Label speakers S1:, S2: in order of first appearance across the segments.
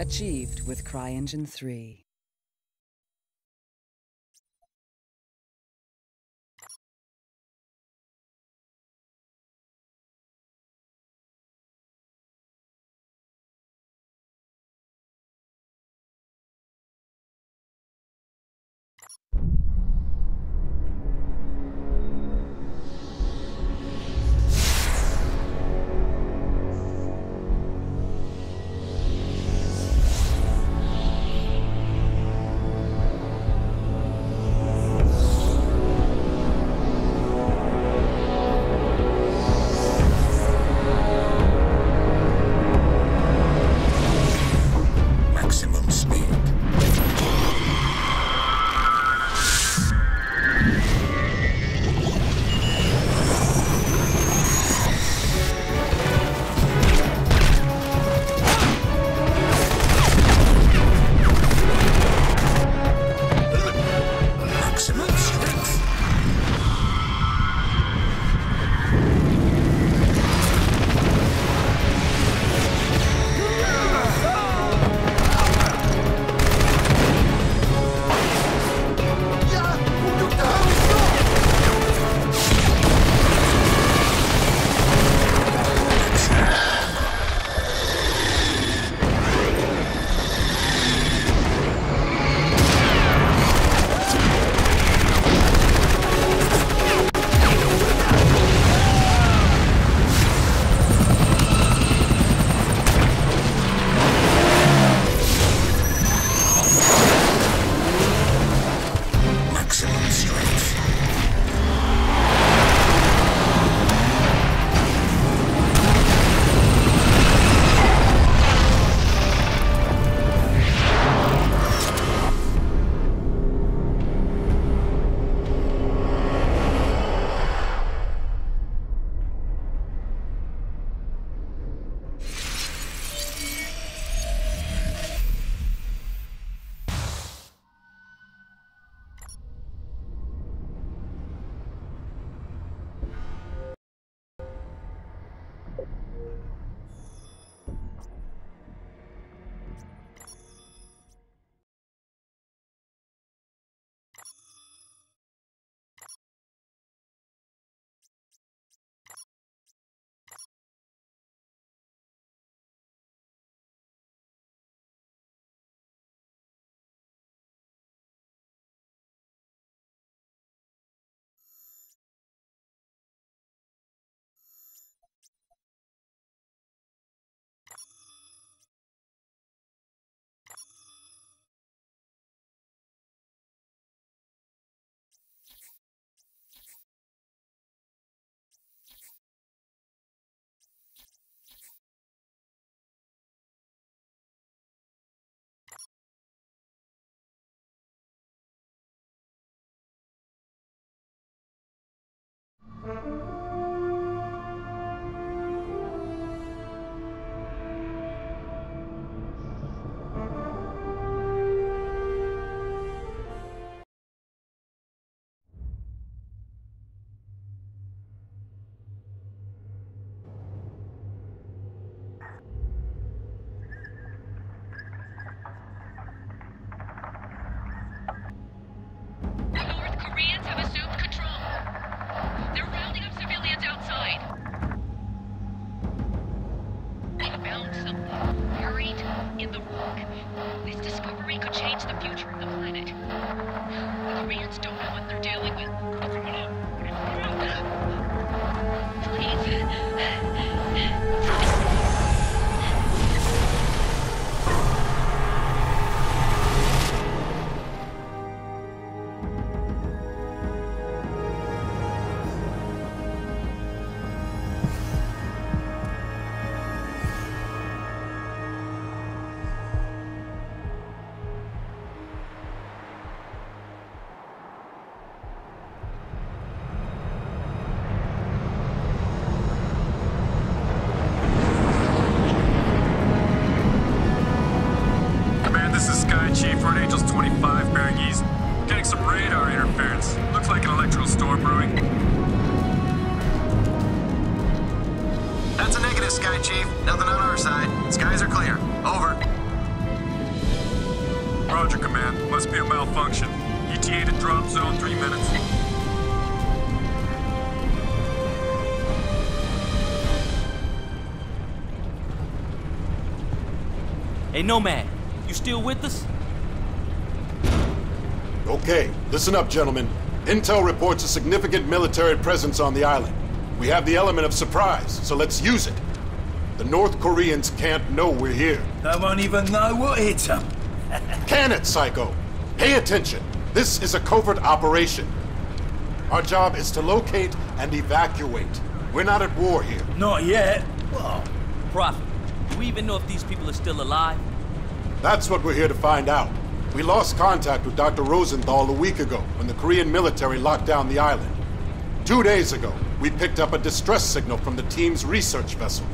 S1: Achieved with CryEngine 3.
S2: Malfunction. ETA to drop zone three minutes.
S3: Hey, Nomad, you still with us?
S4: Okay, listen up, gentlemen. Intel reports a significant military presence on the island. We have the element of surprise, so let's use it. The North Koreans can't know we're here.
S5: They won't even know what hit them.
S4: Can it, Psycho? Pay attention. This is a covert operation. Our job is to locate and evacuate. We're not at war here.
S5: Not yet.
S3: Well, Prophet, do we even know if these people are still alive?
S4: That's what we're here to find out. We lost contact with Dr. Rosenthal a week ago when the Korean military locked down the island. Two days ago, we picked up a distress signal from the team's research vessel.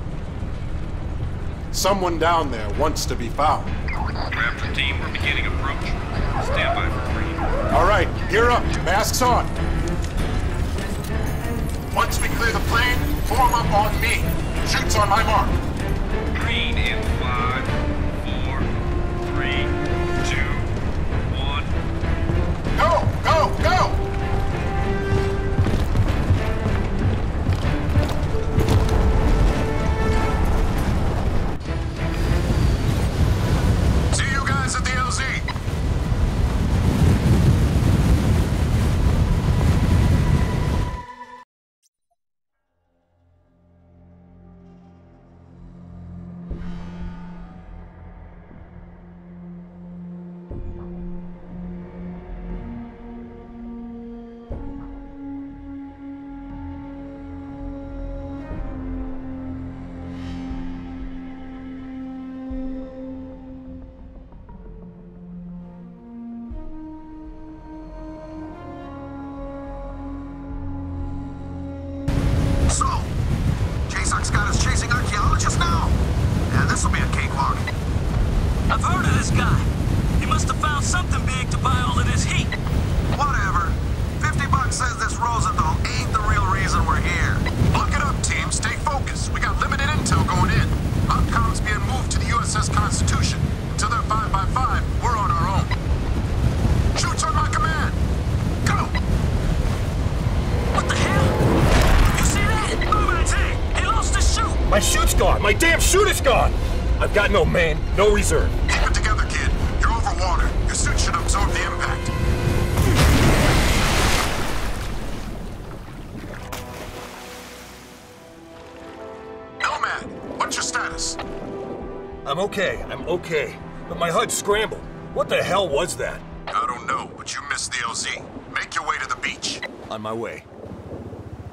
S4: Someone down there wants to be found.
S6: Raptor team, we're beginning approach. Stand by for green.
S4: All right, gear up. Masks on. Once we clear the plane, form up on me. Chutes on my mark.
S6: Green in
S7: So, JSOC's got us chasing archaeologists now? Yeah, this'll be a cakewalk.
S8: I've heard of this guy. He must have found something big to buy all of this heat.
S7: Whatever. 50 bucks says this Rosenthal ain't the real reason we're here.
S2: Look it up, team. Stay focused. We got limited intel going in. Outcomes being moved to the USS Constitution. Until they're 5 by 5 we're on our own. Chutes on my command. Go!
S8: What the hell? You see that? Nomad's hit. He lost his chute.
S9: My chute's gone! My damn shoot is gone! I've got no main, no reserve.
S2: Keep it together, kid. You're over water. Your suit should absorb the impact. Nomad, what's your status?
S9: I'm okay, I'm okay. But my HUD scrambled. What the hell was that?
S2: I don't know, but you missed the LZ. Make your way to the beach.
S9: On my way.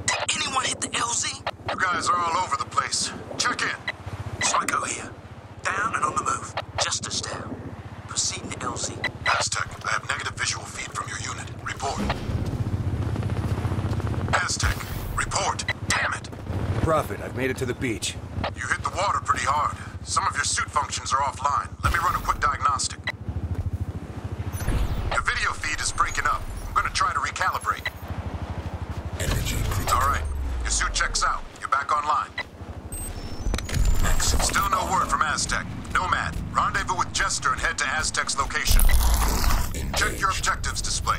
S7: Did Anyone hit the LZ?
S2: You guys are all over the place. Check in.
S7: Psycho here. Down and on the move. Just Justice down. Proceeding to LZ.
S2: Aztec, I have negative visual feed from your unit. Report. Aztec, report. Damn it.
S9: Prophet, I've made it to the beach.
S2: You hit the water pretty hard. Some of your suit functions are offline. Let me run a quick diagnostic. Your video feed is breaking up. I'm gonna try to recalibrate.
S5: Energy critical.
S2: All right. Your suit checks out. Aztec. Nomad, rendezvous with Jester and head to Aztec's location. Check your objectives display.